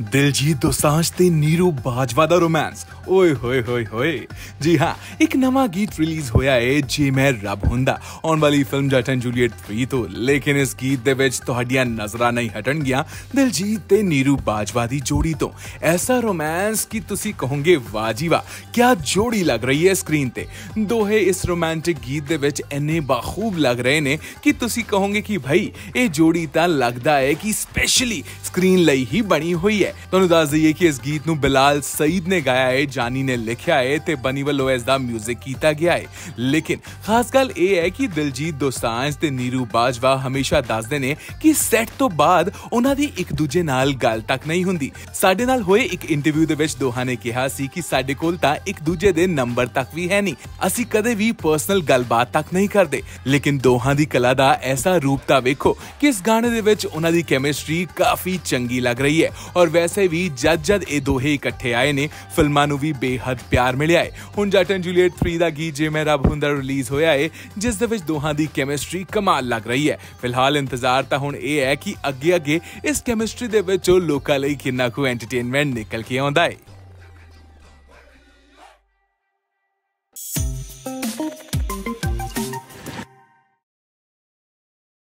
ਦਿਲਜੀਤ ਦੋਸਾਂਝ ਤੇ ਨੀਰੂ ਬਾਜਵਾ ਦਾ ਰੋਮਾਂਸ। ਓਏ ਹੋਏ ਹੋਏ ਹੋਏ। ਜੀ ਹਾਂ, ਇੱਕ ਨਵਾਂ ਗੀਤ ਰਿਲੀਜ਼ ਹੋਇਆ ਏ, ਜੇ ਮੈਂ ਰੱਬ ਹੁੰਦਾ। ਆਉਣ ਵਾਲੀ ਫਿਲਮ ਜਟਨ ਜੂਲੀਅਟ 3 ਤੋਂ। ਲੇਕਿਨ ਇਸ ਗੀਤ ਦੇ ਵਿੱਚ ਤੁਹਾਡੀਆਂ ਨਜ਼ਰਾਂ ਨਹੀਂ ਹਟਣਗੀਆਂ, ਦਿਲਜੀਤ ਤੇ ਨੀਰੂ ਬਾਜਵਾ ਦੀ ਜੋੜੀ ਤੋਂ। ਐਸਾ ਰੋਮਾਂਸ ਕਿ ਤੁਸੀਂ ਕਹੋਗੇ ਵਾਜੀਵਾ ਜੀ ਕੀ ਜੋੜੀ ਲੱਗ ਰਹੀ ਹੈ ਸਕਰੀਨ ਤੇ। ਦੋਹੇ ਇਸ ਰੋਮਾਂਟਿਕ ਗੀਤ ਦੇ ਵਿੱਚ ਇੰਨੇ ਬਾਖੂਬ ਲੱਗ ਰਹੇ ਨੇ ਕਿ ਤੁਸੀਂ ਕਹੋਗੇ ਕਿ ਭਾਈ, ਇਹ ਜੋੜੀ ਤਾਂ ਲੱਗਦਾ ਹੈ ਕਿ ਸਪੈਸ਼ਲੀ ਸਕਰੀਨ ਲਈ ਹੀ ਬਣੀ ਹੋਈ ਹੈ। ਤੁਹਾਨੂੰ ਦੱਸ ਦਈਏ ਕਿ ਇਸ ਗੀਤ ਨੂੰ ਬਿਲਾਲ ਸਈਦ ਨੇ ਗਾਇਆ ਹੈ, ਜਾਨੀ ਨੇ ਲਿਖਿਆ ਹੈ ਤੇ ਬਨੀ ਵੱਲੋਂ ਇਸ ਦਾ 뮤직 ਕੀਤਾ ਗਿਆ ਹੈ। ਲੇਕਿਨ ਖਾਸ ਗੱਲ ਇਹ ਹੈ ਕਿ ਦਿਲਜੀਤ ਦੋਸਾਂਝ ਤੇ ਨੀਰੂ ਬਾਜਵਾ ਹਮੇਸ਼ਾ ਦੱਸਦੇ ਨੇ ਕਿ ਸੈੱਟ ਤੋਂ ਬਾਅਦ ਉਹਨਾਂ ਦੀ ਇੱਕ ਦੂਜੇ ਨਾਲ ਗੱਲ ਤੱਕ ਨਹੀਂ ਹੁੰਦੀ। ਸਾਡੇ ਨਾਲ ਹੋਏ ਇੱਕ ਇੰਟਰਵਿਊ ਦੇ ਵਿੱਚ ਦੋਹਾਂ ਨੇ ਕਿਹਾ ਸੀ ਕਿ ਸਾਡੇ ਕੋਲ ਤਾਂ ਇੱਕ ਦੂਜੇ ਦੇ ਨੰਬਰ ਤੱਕ ਵੀ ਹੈ ਨਹੀਂ। ਅਸੀਂ ਕਦੇ ਵੀ ਪਰਸਨਲ ਗੱਲਬਾਤ ਤੱਕ ਨਹੀਂ ਕਰਦੇ। ਲੇਕਿਨ ਦੋਹਾਂ ਦੀ ਕਲਾ ਦਾ ਐਸਾ ਰੂਪ ਤਾਂ ਵੇਖੋ ਕਿ ਇਸ ਗਾਣੇ ਦੇ ਵਿੱਚ ਉਹਨਾਂ ਦੀ ਕੈਮਿਸਟਰੀ ਕਾਫੀ ਚੰਗੀ ਲੱਗ ਰਹੀ ਹੈ। ਔਰ ਵੈਸੇ ਵੀ ਜਦ ਜਦ ਇਹ ਦੋਹੇ ਇਕੱਠੇ ਆਏ ਨੇ, ਫਿਲਮਾਂ ਨੂੰ ਵੀ ਬੇਹੱਦ ਪਿਆਰ ਮਿਲਿਆ ਹੈ। ਹੁਣ ਜੱਟ ਐਂਡ ਜੂਲੀਅਟ 3 ਦਾ ਗੀਤ ਜੇ ਮੈਂ ਰੱਬ ਹੁੰਦਾ ਰਿਲੀਜ਼ ਹੋਇਆ ਹੈ ਜਿਸ ਦੇ ਵਿੱਚ ਦੋਹਾਂ ਦੀ ਕੈਮਿਸਟਰੀ ਕਮਾਲ ਲੱਗ ਰਹੀ ਹੈ। ਫਿਲਹਾਲ ਇੰਤਜ਼ਾਰ ਤਾਂ ਹੁਣ ਇਹ ਹੈ ਕਿ ਅੱਗੇ ਅੱਗੇ ਇਸ ਕੈਮਿਸਟਰੀ ਦੇ ਵਿੱਚੋਂ ਲੋਕਾਂ ਲਈ ਕਿੰਨਾ ਕੁ ਐਂਟਰਟੇਨਮੈਂਟ ਨਿਕਲ ਕੇ ਆਉਂਦਾ ਹੈ